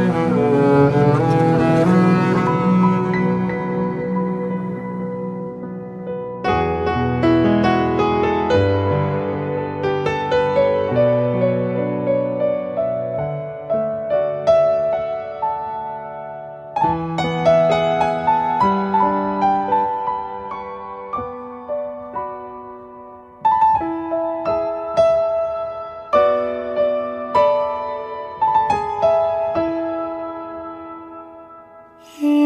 Mm-hmm. 嗯。